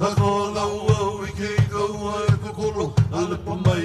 Let's au i kei kau